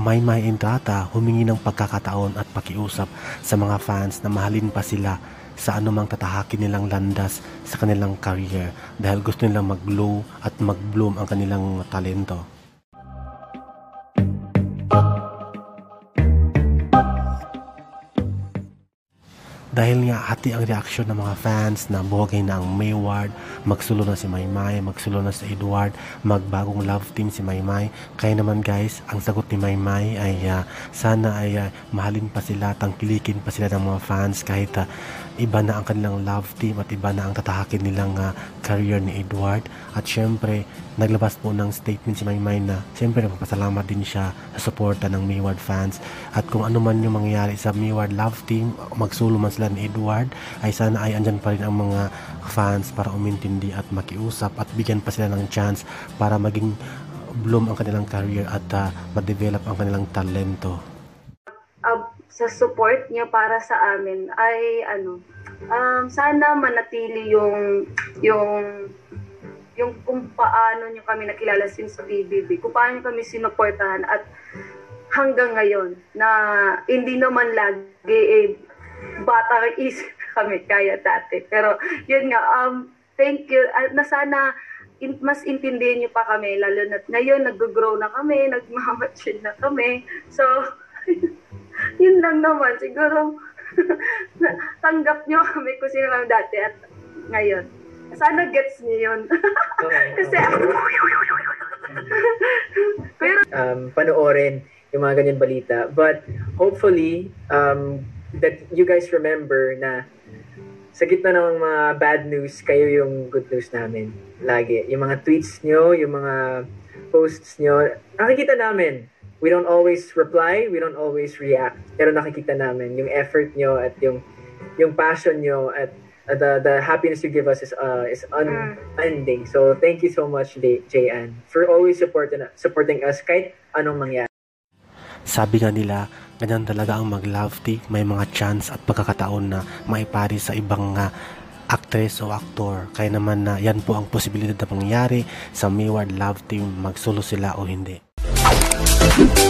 Maymay Entrata humingi ng pagkakataon at pakiusap sa mga fans na mahalin pa sila sa anumang tatahakin nilang landas sa kanilang career dahil gusto nilang mag-glow at mag-bloom ang kanilang talento. Dahil nga hati ang reaksyon ng mga fans na buwagay na ang Mayward, magsulo na si Maymay, magsulo na si Edward, magbagong love team si Maymay. Kaya naman guys, ang sagot ni Maymay ay uh, sana ay uh, mahalin pa sila, tangkilikin pa sila ng mga fans kahit uh, iba na ang kanilang love team at iba na ang tatahakin nilang uh, career ni Edward. At syempre, naglabas po ng statement si Maymay na syempre nagpapasalamat din siya sa suporta ng Mayward fans. At kung ano man yung mangyayari sa Mayward love team, magsulo man sila ni Edward, ay sana ay andyan pa rin ang mga fans para umintindi at makiusap at bigyan pa sila ng chance para maging bloom ang kanilang career at uh, ma-develop ang kanilang talento. Sa support niya para sa amin ay ano um, sana manatili yung yung yung kung paano niyo kami nakilala since BBB, kung paano niyo kami sinuportahan at hanggang ngayon na hindi naman lagi eh, bata isip kami kaya dati. Pero yun nga, um, thank you. Uh, na sana in, mas intindihin niyo pa kami, lalo na ngayon nag-grow na kami, nagmamature na kami. So, yun lang naman. Siguro, tanggap niyo kami kung sino kami dati at ngayon. Sana gets niyo yun. Kasi, pero, um, panoorin yung mga ganyan balita. But hopefully, um, that you guys remember na sa gitna ng mga bad news, kayo yung good news namin. Lagi. Yung mga tweets nyo, yung mga posts nyo, nakikita namin. We don't always reply, we don't always react. Pero nakikita namin yung effort nyo at yung yung passion nyo at uh, the the happiness you give us is uh, is unending. So thank you so much, Jayan, for always supporting supporting us kahit anong mangyari. Sabi nga nila, ganyan talaga ang mag-love team. May mga chance at pagkakataon na maipari sa ibang uh, actress o aktor. Kaya naman na uh, yan po ang posibilidad na mangyari sa Mayward Love Team, magsulo sila o hindi. Bye.